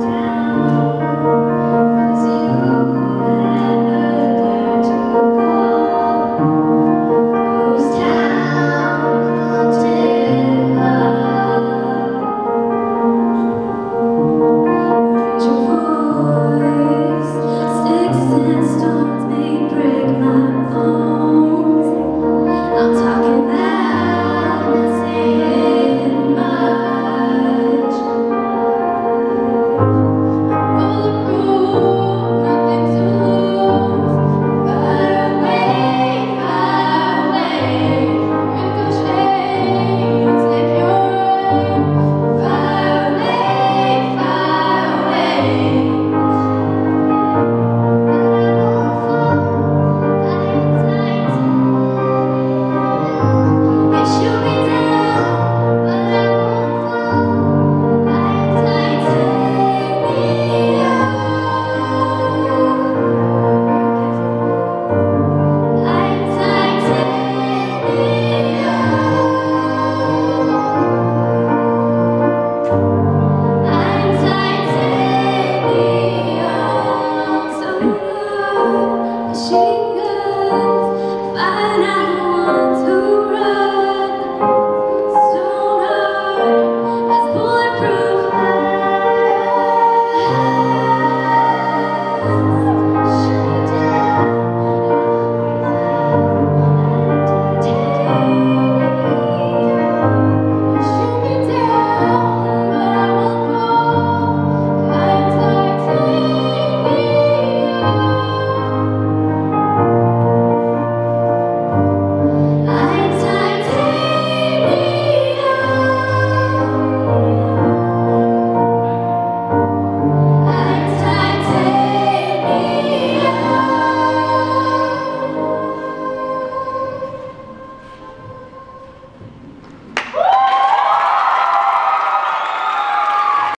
down.